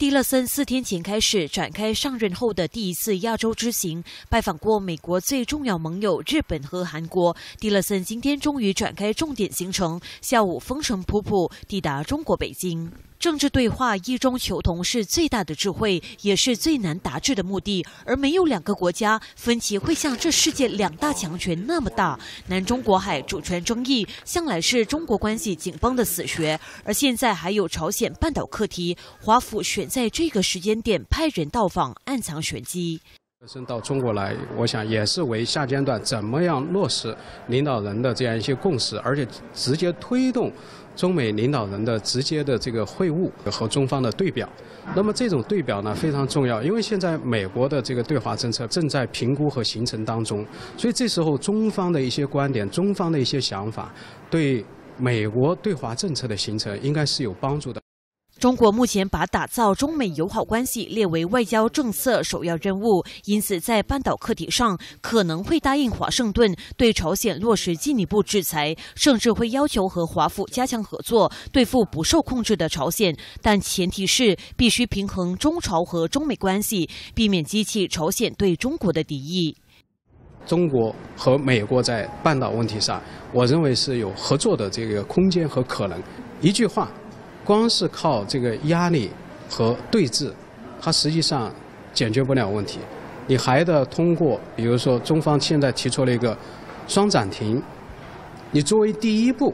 蒂勒森四天前开始展开上任后的第一次亚洲之行，拜访过美国最重要盟友日本和韩国。蒂勒森今天终于展开重点行程，下午风尘仆仆抵达中国北京。政治对话一中求同是最大的智慧，也是最难达至的目的。而没有两个国家分歧会像这世界两大强权那么大。南中国海主权争议向来是中国关系紧绷的死穴，而现在还有朝鲜半岛课题，华府选在这个时间点派人到访，暗藏玄机。生到中国来，我想也是为下阶段怎么样落实领导人的这样一些共识，而且直接推动中美领导人的直接的这个会晤和中方的对表。那么这种对表呢非常重要，因为现在美国的这个对华政策正在评估和形成当中，所以这时候中方的一些观点、中方的一些想法，对美国对华政策的形成应该是有帮助的。中国目前把打造中美友好关系列为外交政策首要任务，因此在半岛课题上可能会答应华盛顿对朝鲜落实进一步制裁，甚至会要求和华府加强合作对付不受控制的朝鲜。但前提是必须平衡中朝和中美关系，避免激起朝鲜对中国的敌意。中国和美国在半岛问题上，我认为是有合作的这个空间和可能。一句话。光是靠这个压力和对峙，它实际上解决不了问题。你还得通过，比如说中方现在提出了一个双暂停，你作为第一步，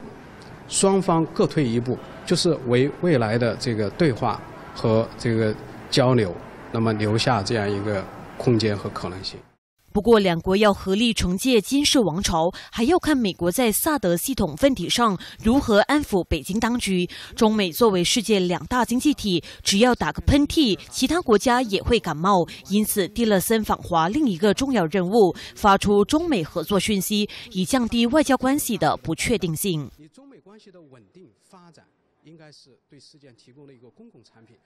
双方各退一步，就是为未来的这个对话和这个交流，那么留下这样一个空间和可能性。不过，两国要合力重建金氏王朝，还要看美国在萨德系统问题上如何安抚北京当局。中美作为世界两大经济体，只要打个喷嚏，其他国家也会感冒。因此，蒂勒森访华另一个重要任务，发出中美合作讯息，以降低外交关系的不确定性。中美关系的稳定发展，应该是对世界提供了一个公共产品。